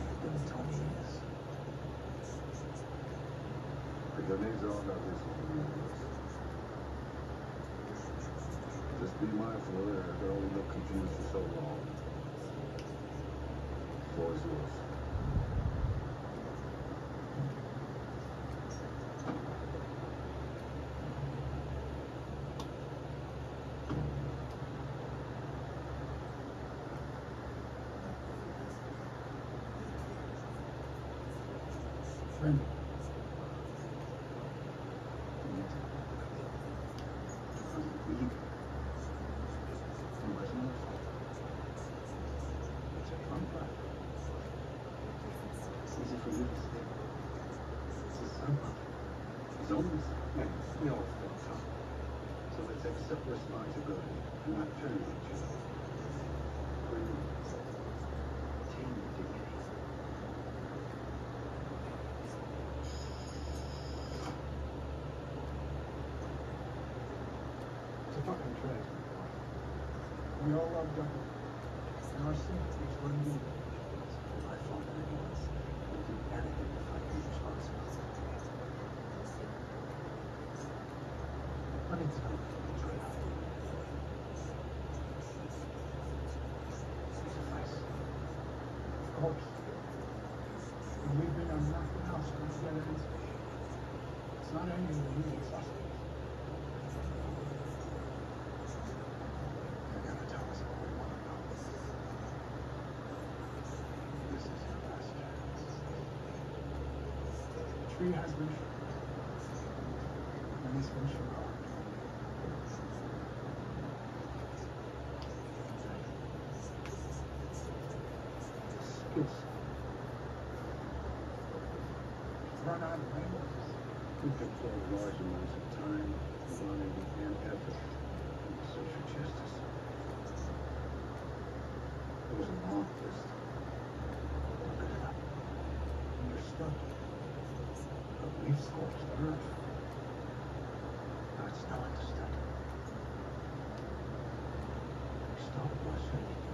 of shit is. Be so funny. Don't of the boys and girls. And you gotta let me do this to my wife. You can go to the next. And I wish you'd done 20 years. Organize all that this Just be mindful I can only look confused for so long. Floor. Friend. Easy for you to say. It's a summer. It's almost like we all felt something. So let's accept responsibility and not turn each other. Bring team dignity. It's a fucking. We all love Ducky. And our sin takes one anything. And we've been on nothing else but together in. It's not any of the usual tree has been shot. And it's been hard. Run out of rainbows. We could pour large amounts of time, money, and effort into social justice. It was a long list. Not good enough. Understood. But we've scorched the earth. No, it's not understood. We started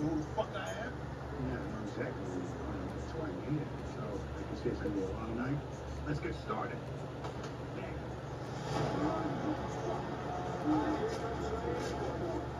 who the fuck I am? Yeah, exactly I'm here. So, I can see it's gonna be a long night. Let's get started. When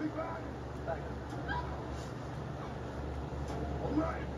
All right.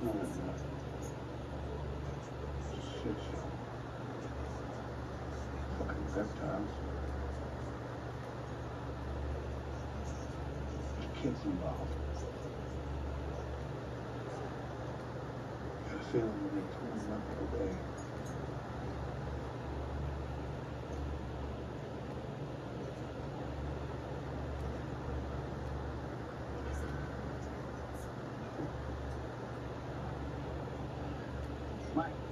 Shit show. Fucking reptiles. times. kids involved. I feeling when they turn up today. money.